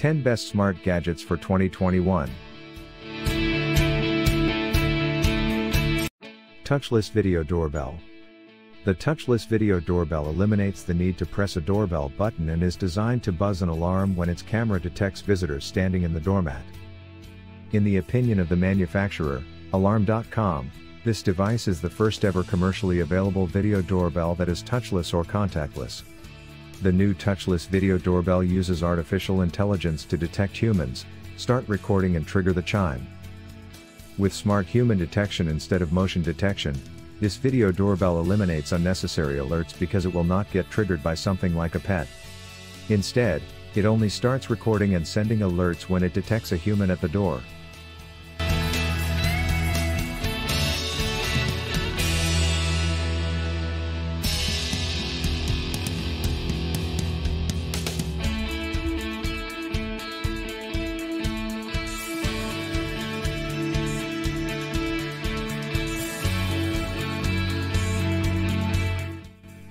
10 Best Smart Gadgets for 2021. Touchless Video Doorbell. The touchless video doorbell eliminates the need to press a doorbell button and is designed to buzz an alarm when its camera detects visitors standing in the doormat. In the opinion of the manufacturer, Alarm.com, this device is the first ever commercially available video doorbell that is touchless or contactless. The new touchless video doorbell uses artificial intelligence to detect humans, start recording and trigger the chime. With smart human detection instead of motion detection, this video doorbell eliminates unnecessary alerts because it will not get triggered by something like a pet. Instead, it only starts recording and sending alerts when it detects a human at the door.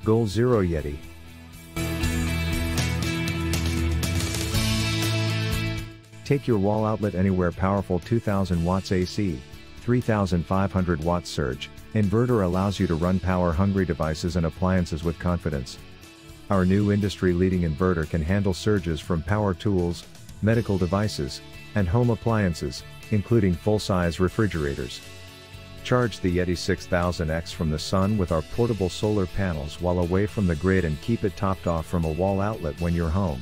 Goal Zero Yeti. Take your wall outlet anywhere powerful 2000 watts AC, 3500 watts surge, inverter allows you to run power hungry devices and appliances with confidence. Our new industry leading inverter can handle surges from power tools, medical devices, and home appliances, including full size refrigerators. Charge the Yeti 6000X from the sun with our portable solar panels while away from the grid and keep it topped off from a wall outlet when you're home.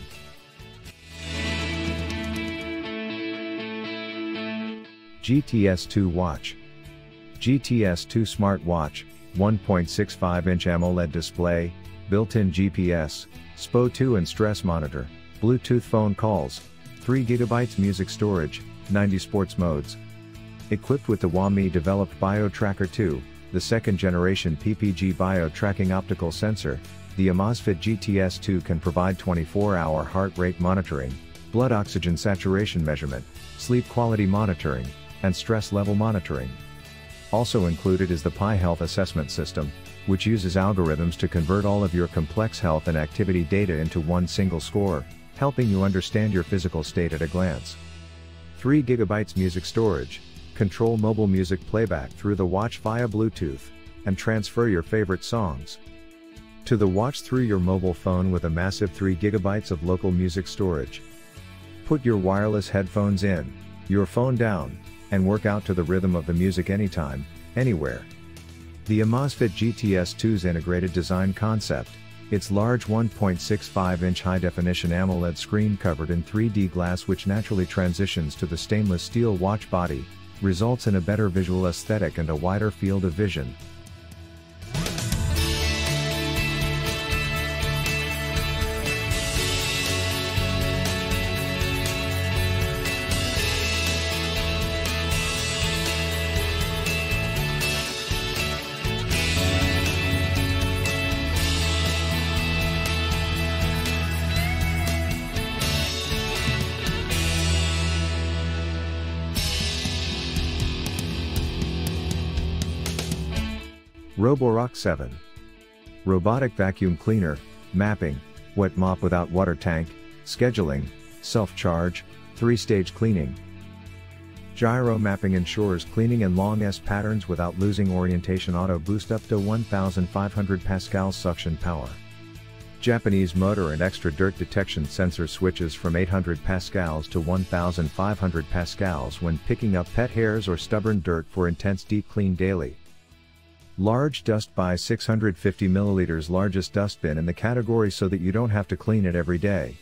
GTS2 Watch GTS2 Smart Watch, 1.65-inch AMOLED display, built-in GPS, SPO2 and stress monitor, Bluetooth phone calls, 3 GB music storage, 90 sports modes, Equipped with the Huami developed BioTracker 2, the second generation PPG bio tracking optical sensor, the Amazfit GTS2 can provide 24-hour heart rate monitoring, blood oxygen saturation measurement, sleep quality monitoring, and stress level monitoring. Also included is the PAI Health Assessment System, which uses algorithms to convert all of your complex health and activity data into one single score, helping you understand your physical state at a glance. 3 GB music storage, Control mobile music playback through the watch via Bluetooth, and transfer your favorite songs to the watch through your mobile phone with a massive 3GB of local music storage. Put your wireless headphones in, your phone down, and work out to the rhythm of the music anytime, anywhere. The Amazfit GTS2's integrated design concept, its large 1.65-inch high-definition AMOLED screen covered in 3D glass which naturally transitions to the stainless steel watch body, results in a better visual aesthetic and a wider field of vision. Roborock 7. Robotic vacuum cleaner, mapping, wet mop without water tank, scheduling, self-charge, three-stage cleaning. Gyro mapping ensures cleaning in long S patterns without losing orientation auto boost up to 1500 pascals suction power. Japanese motor and extra dirt detection sensor switches from 800 pascals to 1500 pascals when picking up pet hairs or stubborn dirt for intense deep clean daily. Large dust by 650 milliliters largest dustbin in the category so that you don't have to clean it every day.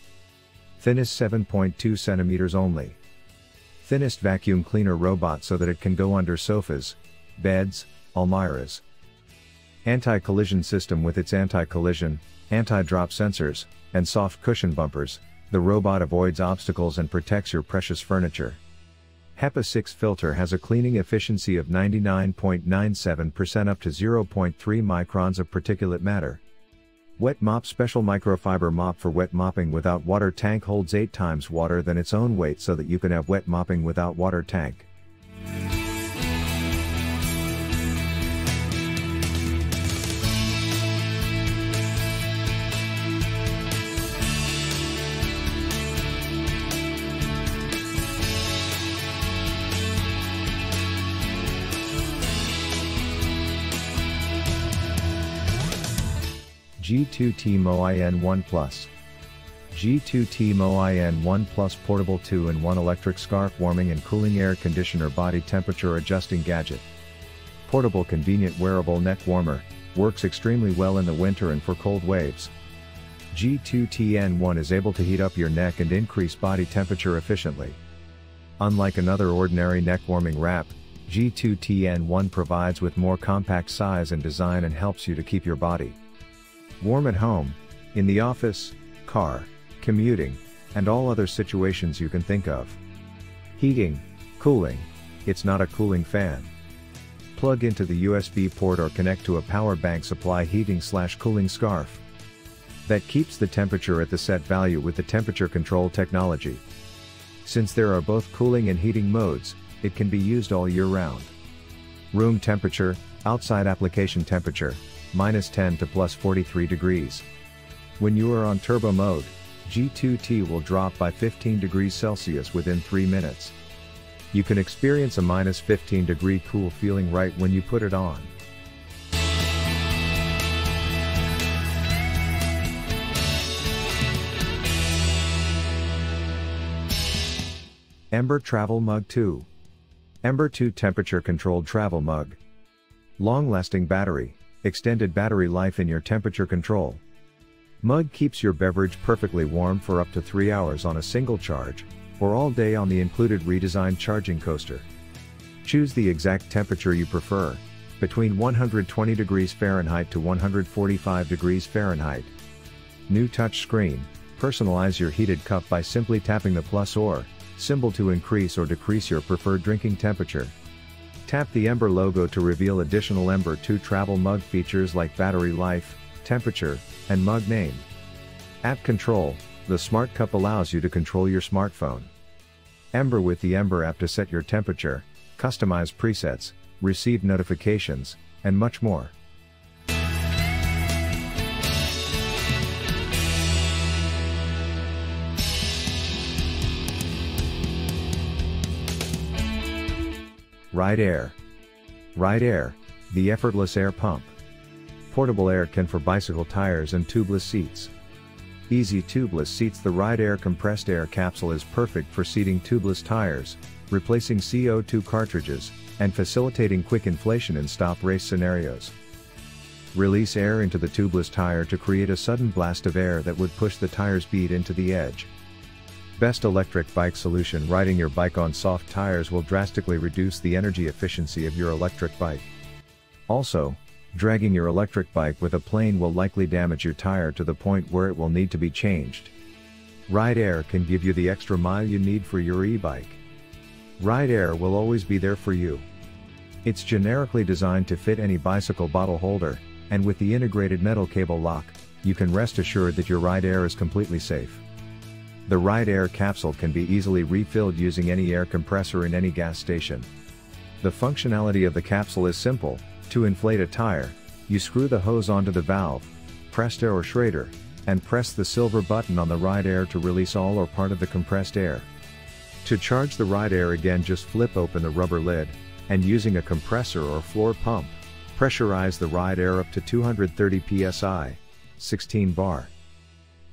Thinnest 7.2 centimeters only. Thinnest vacuum cleaner robot so that it can go under sofas, beds, almirahs. Anti-collision system with its anti-collision, anti-drop sensors, and soft cushion bumpers, the robot avoids obstacles and protects your precious furniture. HEPA 6 filter has a cleaning efficiency of 99.97% up to 0.3 microns of particulate matter. Wet Mop Special Microfiber Mop for wet mopping without water tank holds 8 times water than its own weight so that you can have wet mopping without water tank. G2T Mo IN1 Plus. G2T Mo IN1 Plus Portable 2-in-1 Electric Scarf Warming and Cooling Air Conditioner Body Temperature Adjusting Gadget. Portable convenient wearable neck warmer, works extremely well in the winter and for cold waves. G2TN1 is able to heat up your neck and increase body temperature efficiently. Unlike another ordinary neck warming wrap, G2TN1 provides with more compact size and design and helps you to keep your body warm at home, in the office, car, commuting, and all other situations you can think of. Heating, cooling, it's not a cooling fan. Plug into the USB port or connect to a power bank supply heating slash cooling scarf. That keeps the temperature at the set value with the temperature control technology. Since there are both cooling and heating modes, it can be used all year round. Room temperature, outside application temperature, minus 10 to plus 43 degrees. When you are on turbo mode, G2T will drop by 15 degrees Celsius within 3 minutes. You can experience a minus 15 degree cool feeling right when you put it on. Ember Travel Mug 2 Ember 2 Temperature Controlled Travel Mug Long lasting battery, extended battery life in your temperature control. Mug keeps your beverage perfectly warm for up to 3 hours on a single charge, or all day on the included redesigned charging coaster. Choose the exact temperature you prefer, between 120 degrees Fahrenheit to 145 degrees Fahrenheit. New touch screen, personalize your heated cup by simply tapping the plus or symbol to increase or decrease your preferred drinking temperature. Tap the Ember logo to reveal additional Ember 2 travel mug features like battery life, temperature, and mug name. App Control, the Smart Cup allows you to control your smartphone. Ember with the Ember app to set your temperature, customize presets, receive notifications, and much more. Ride Air. Ride Air, the effortless air pump. Portable air can for bicycle tires and tubeless seats. Easy tubeless seats The Ride Air compressed air capsule is perfect for seating tubeless tires, replacing CO2 cartridges, and facilitating quick inflation in stop race scenarios. Release air into the tubeless tire to create a sudden blast of air that would push the tire's bead into the edge. Best electric bike solution Riding your bike on soft tires will drastically reduce the energy efficiency of your electric bike. Also, Dragging your electric bike with a plane will likely damage your tire to the point where it will need to be changed. Ride Air can give you the extra mile you need for your e-bike. Ride Air will always be there for you. It's generically designed to fit any bicycle bottle holder, and with the integrated metal cable lock, you can rest assured that your Ride Air is completely safe. The Ride Air capsule can be easily refilled using any air compressor in any gas station. The functionality of the capsule is simple, to inflate a tire, you screw the hose onto the valve, Presta or Schrader, and press the silver button on the ride air to release all or part of the compressed air. To charge the ride air again just flip open the rubber lid, and using a compressor or floor pump, pressurize the ride air up to 230 psi, 16 bar.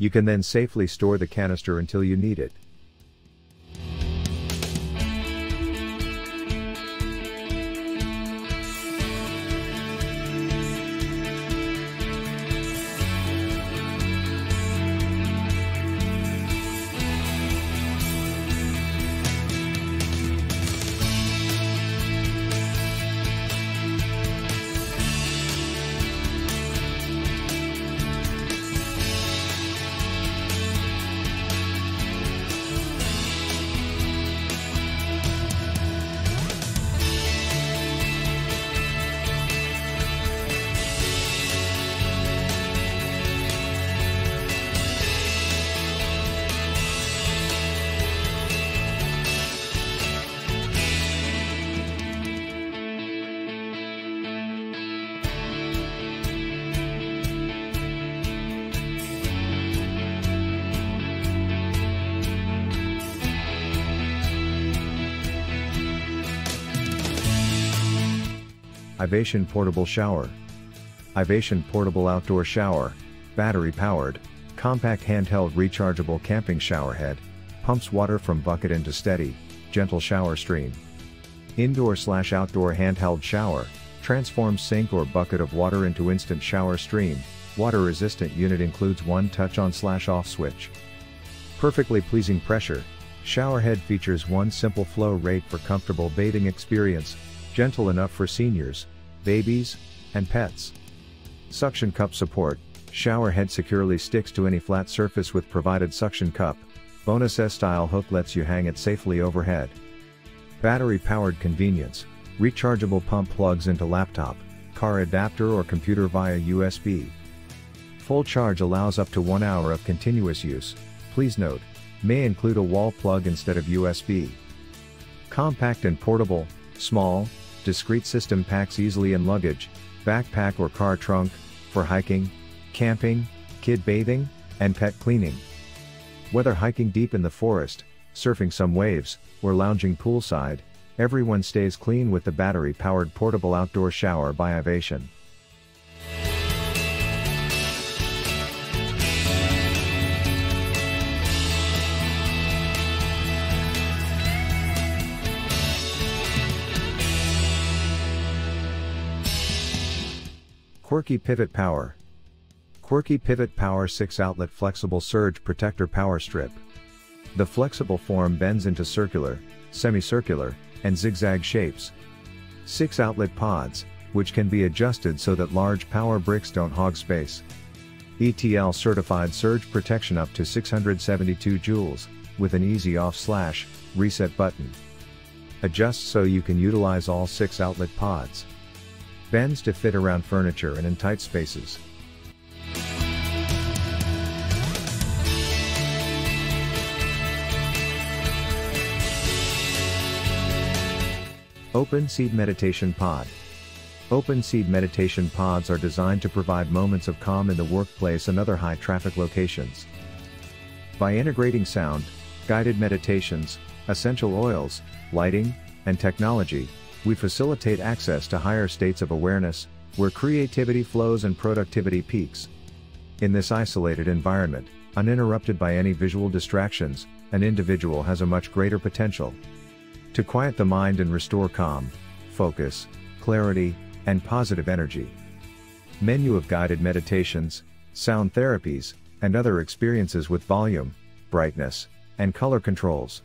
You can then safely store the canister until you need it. Ivation Portable Shower. Ivation Portable Outdoor Shower, Battery powered, compact handheld rechargeable camping shower head, pumps water from bucket into steady, gentle shower stream. Indoor slash outdoor handheld shower, transforms sink or bucket of water into instant shower stream. Water resistant unit includes one touch on slash off switch. Perfectly pleasing pressure. Shower head features one simple flow rate for comfortable bathing experience, gentle enough for seniors, babies, and pets. Suction cup support. Shower head securely sticks to any flat surface with provided suction cup. Bonus S-style hook lets you hang it safely overhead. Battery powered convenience. Rechargeable pump plugs into laptop, car adapter or computer via USB. Full charge allows up to 1 hour of continuous use, please note, may include a wall plug instead of USB. Compact and portable, small, discreet system packs easily in luggage, backpack or car trunk, for hiking, camping, kid bathing, and pet cleaning. Whether hiking deep in the forest, surfing some waves, or lounging poolside, everyone stays clean with the battery powered portable outdoor shower by Ivation. Quirky Pivot Power Quirky Pivot Power 6 Outlet Flexible Surge Protector Power Strip. The flexible form bends into circular, semicircular, and zigzag shapes. 6 outlet pods, which can be adjusted so that large power bricks don't hog space. ETL certified surge protection up to 672 joules, with an easy off slash, reset button. Adjust so you can utilize all 6 outlet pods. Bends to fit around furniture and in tight spaces. OpenSeed Meditation Pod. OpenSeed Meditation Pods are designed to provide moments of calm in the workplace and other high traffic locations. By integrating sound, guided meditations, essential oils, lighting, and technology, we facilitate access to higher states of awareness, where creativity flows and productivity peaks. In this isolated environment, uninterrupted by any visual distractions, an individual has a much greater potential to quiet the mind and restore calm, focus, clarity, and positive energy. Menu of guided meditations, sound therapies, and other experiences with volume, brightness, and color controls.